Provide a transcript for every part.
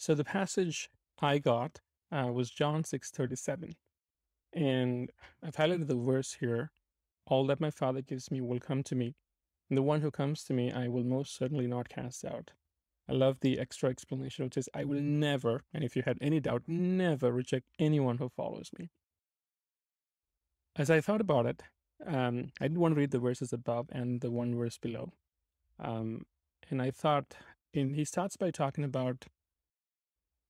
So the passage I got uh, was John 6:37. And I've highlighted the verse here, all that my Father gives me will come to me, and the one who comes to me I will most certainly not cast out. I love the extra explanation, which is I will never, and if you had any doubt, never reject anyone who follows me. As I thought about it, um, I did want to read the verses above and the one verse below. Um, and I thought, in, he starts by talking about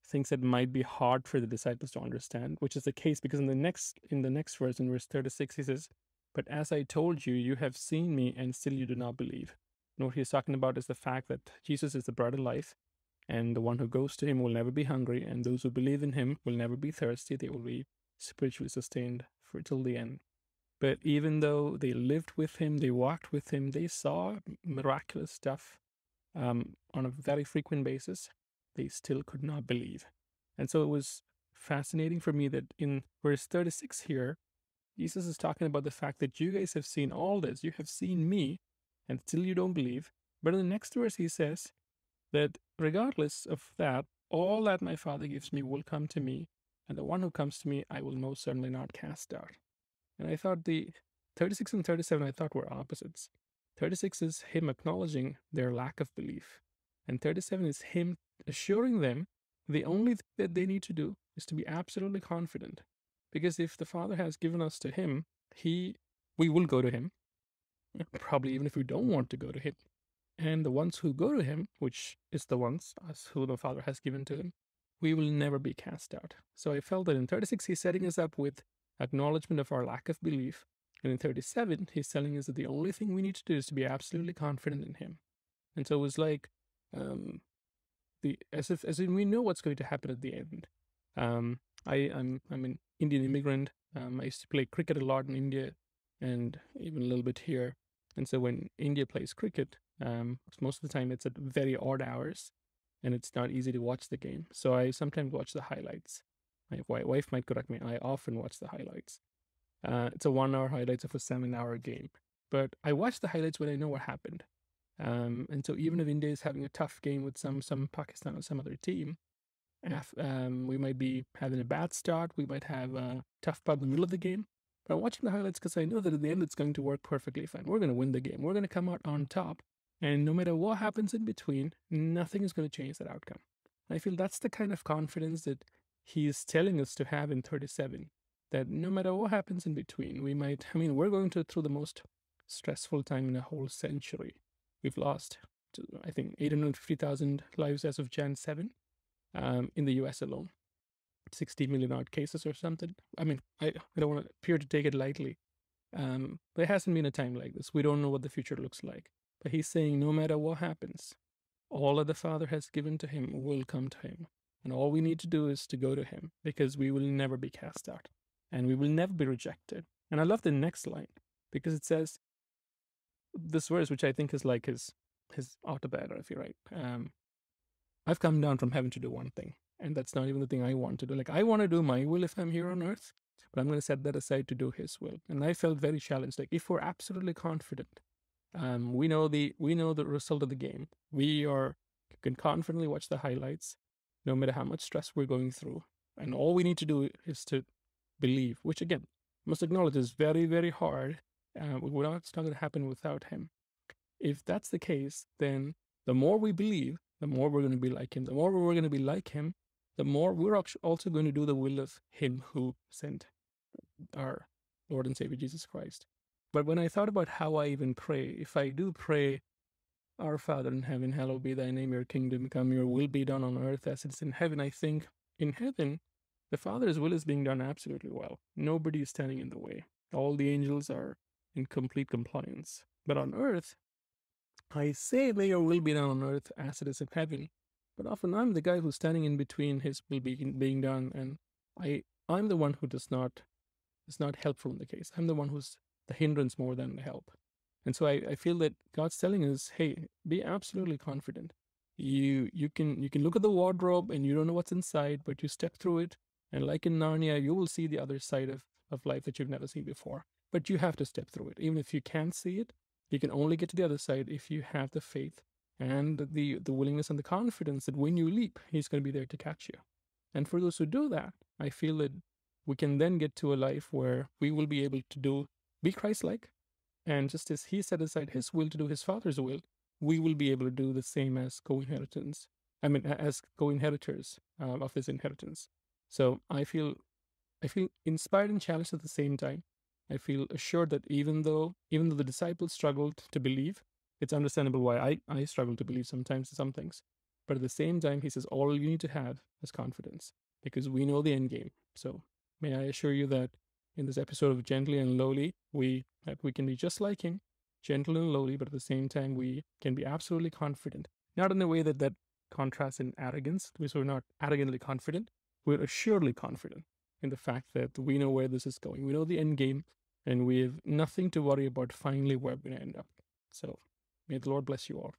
things that might be hard for the disciples to understand, which is the case because in the next in the next verse, in verse 36, he says, But as I told you, you have seen me, and still you do not believe. And what he's talking about is the fact that Jesus is the bread of life, and the one who goes to him will never be hungry, and those who believe in him will never be thirsty, they will be spiritually sustained for till the end. But even though they lived with him, they walked with him, they saw miraculous stuff um, on a very frequent basis, they still could not believe. And so it was fascinating for me that in verse 36 here, Jesus is talking about the fact that you guys have seen all this. You have seen me, and still you don't believe. But in the next verse, he says that regardless of that, all that my Father gives me will come to me, and the one who comes to me, I will most certainly not cast out. And I thought the 36 and 37 I thought were opposites. 36 is him acknowledging their lack of belief, and 37 is him assuring them the only thing that they need to do is to be absolutely confident. Because if the Father has given us to him, he we will go to him. Probably even if we don't want to go to him. And the ones who go to him, which is the ones us who the Father has given to him, we will never be cast out. So I felt that in 36 he's setting us up with acknowledgement of our lack of belief. And in 37, he's telling us that the only thing we need to do is to be absolutely confident in him. And so it was like, um, the as if as if we know what's going to happen at the end. Um, I I'm I'm an Indian immigrant. Um, I used to play cricket a lot in India, and even a little bit here. And so when India plays cricket, um, most of the time it's at very odd hours, and it's not easy to watch the game. So I sometimes watch the highlights. My wife might correct me. I often watch the highlights. Uh, it's a one-hour highlights of a seven-hour game, but I watch the highlights when I know what happened. Um, and so even if India is having a tough game with some some Pakistan or some other team, um, we might be having a bad start. We might have a tough part in the middle of the game. But I'm watching the highlights because I know that at the end it's going to work perfectly fine. We're going to win the game. We're going to come out on top. And no matter what happens in between, nothing is going to change that outcome. I feel that's the kind of confidence that he's telling us to have in 37. That no matter what happens in between, we might, I mean, we're going to through the most stressful time in a whole century. We've lost, I think, 850,000 lives as of Jan 7 um, in the US alone. 60 million odd cases or something. I mean, I, I don't want to appear to take it lightly. Um, there hasn't been a time like this. We don't know what the future looks like. But he's saying no matter what happens, all that the Father has given to him will come to him. And all we need to do is to go to him because we will never be cast out and we will never be rejected. And I love the next line because it says, this verse, which I think is like his his autobiography, right? Um, I've come down from heaven to do one thing, and that's not even the thing I want to do. Like I want to do my will if I'm here on earth, but I'm going to set that aside to do His will. And I felt very challenged. Like if we're absolutely confident, um, we know the we know the result of the game. We are can confidently watch the highlights, no matter how much stress we're going through, and all we need to do is to believe. Which again, must acknowledge is very very hard uh, it's not going to happen without him. If that's the case, then the more we believe, the more we're going to be like him. The more we're going to be like him, the more we're also going to do the will of him who sent our Lord and Savior Jesus Christ. But when I thought about how I even pray, if I do pray, Our Father in heaven, hallowed be thy name, your kingdom come, your will be done on earth as it is in heaven, I think in heaven, the Father's will is being done absolutely well. Nobody is standing in the way. All the angels are in complete compliance. But on earth, I say, May will be done on earth as it is in heaven. But often I'm the guy who's standing in between his will being, being done, and I I'm the one who does not is not helpful in the case. I'm the one who's the hindrance more than the help. And so I, I feel that God's telling us, hey, be absolutely confident. You you can you can look at the wardrobe and you don't know what's inside, but you step through it, and like in Narnia, you will see the other side of, of life that you've never seen before. But you have to step through it. Even if you can't see it, you can only get to the other side if you have the faith and the the willingness and the confidence that when you leap, He's going to be there to catch you. And for those who do that, I feel that we can then get to a life where we will be able to do be Christ-like, and just as He set aside His will to do His Father's will, we will be able to do the same as co-inheritance. I mean, as co-inheritors uh, of this inheritance. So I feel, I feel inspired and challenged at the same time. I feel assured that even though, even though the disciples struggled to believe, it's understandable why I, I struggle to believe sometimes some things. But at the same time, he says all you need to have is confidence because we know the end game. So may I assure you that in this episode of Gently and Lowly, we that we can be just like him, gentle and lowly, but at the same time we can be absolutely confident. Not in a way that that contrasts in arrogance, we're not arrogantly confident. We're assuredly confident in the fact that we know where this is going. We know the end game, and we have nothing to worry about finally where we're going to end up. So may the Lord bless you all.